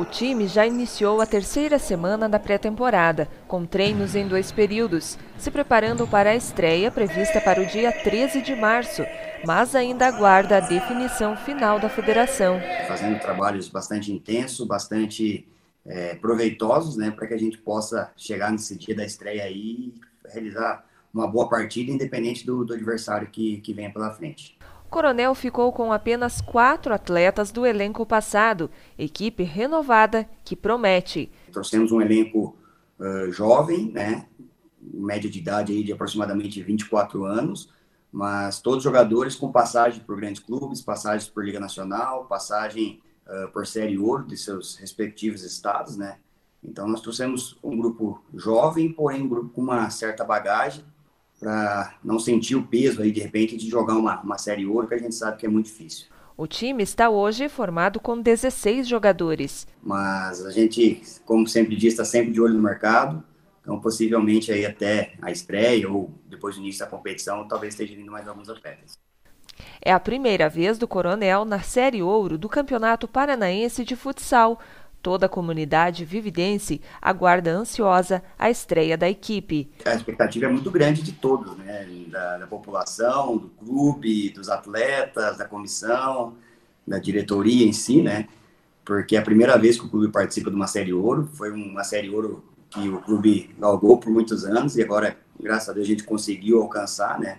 O time já iniciou a terceira semana da pré-temporada, com treinos em dois períodos, se preparando para a estreia prevista para o dia 13 de março, mas ainda aguarda a definição final da federação. Fazendo trabalhos bastante intensos, bastante é, proveitosos, né, para que a gente possa chegar nesse dia da estreia aí e realizar uma boa partida, independente do, do adversário que, que venha pela frente. Coronel ficou com apenas quatro atletas do elenco passado, equipe renovada que promete. Trouxemos um elenco uh, jovem, né, média de idade aí de aproximadamente 24 anos, mas todos jogadores com passagem por grandes clubes, passagens por Liga Nacional, passagem uh, por Série Ouro de seus respectivos estados, né? Então nós trouxemos um grupo jovem, porém um grupo com uma certa bagagem, para não sentir o peso aí de repente de jogar uma, uma série ouro que a gente sabe que é muito difícil. O time está hoje formado com 16 jogadores. Mas a gente, como sempre diz, está sempre de olho no mercado. Então, possivelmente aí até a estreia ou depois do início da competição, talvez esteja vindo mais alguns atletas. É a primeira vez do Coronel na Série Ouro do Campeonato Paranaense de Futsal, Toda a comunidade vividense aguarda ansiosa a estreia da equipe. A expectativa é muito grande de todos, né? da, da população, do clube, dos atletas, da comissão, da diretoria em si, né? Porque é a primeira vez que o clube participa de uma Série Ouro, foi uma Série Ouro que o clube galgou por muitos anos e agora, graças a Deus, a gente conseguiu alcançar, né?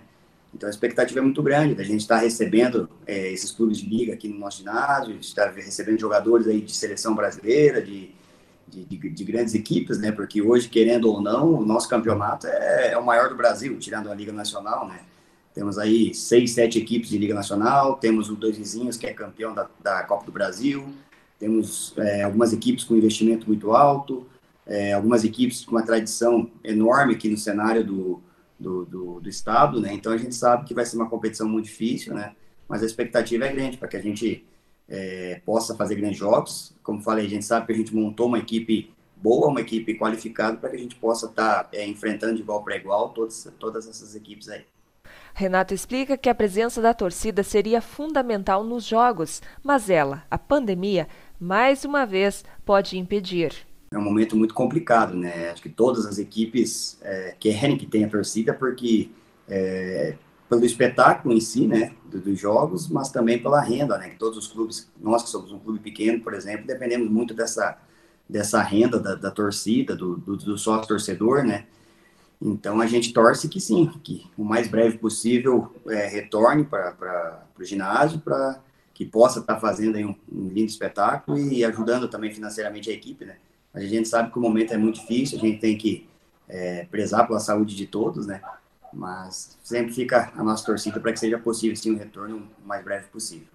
Então a expectativa é muito grande da gente estar tá recebendo é, esses clubes de liga aqui no nosso ginásio, estar tá recebendo jogadores aí de seleção brasileira, de, de, de, de, grandes equipes, né? Porque hoje, querendo ou não, o nosso campeonato é, é, o maior do Brasil, tirando a Liga Nacional, né? Temos aí seis, sete equipes de Liga Nacional, temos o Dois Vizinhos, que é campeão da, da Copa do Brasil, temos é, algumas equipes com investimento muito alto, é, algumas equipes com uma tradição enorme aqui no cenário do, do, do, do, estado, né? Então a gente sabe que vai ser uma competição muito difícil, né? Mas a expectativa é grande para que a gente é, possa fazer grandes jogos. Como falei, a gente sabe que a gente montou uma equipe boa, uma equipe qualificada para que a gente possa estar tá, é, enfrentando de igual para igual todas, todas essas equipes aí. Renato explica que a presença da torcida seria fundamental nos jogos, mas ela, a pandemia, mais uma vez pode impedir é um momento muito complicado, né? Acho que todas as equipes é, querem que tenha torcida, porque é, pelo espetáculo em si, né, dos jogos, mas também pela renda, né? Que todos os clubes, nós que somos um clube pequeno, por exemplo, dependemos muito dessa dessa renda da, da torcida, do, do, do sócio torcedor, né? Então a gente torce que sim, que o mais breve possível é, retorne para o ginásio, para que possa estar tá fazendo um, um lindo espetáculo e ajudando também financeiramente a equipe, né? A gente sabe que o momento é muito difícil, a gente tem que é, prezar pela saúde de todos, né? Mas sempre fica a nossa torcida para que seja possível sim um retorno o mais breve possível.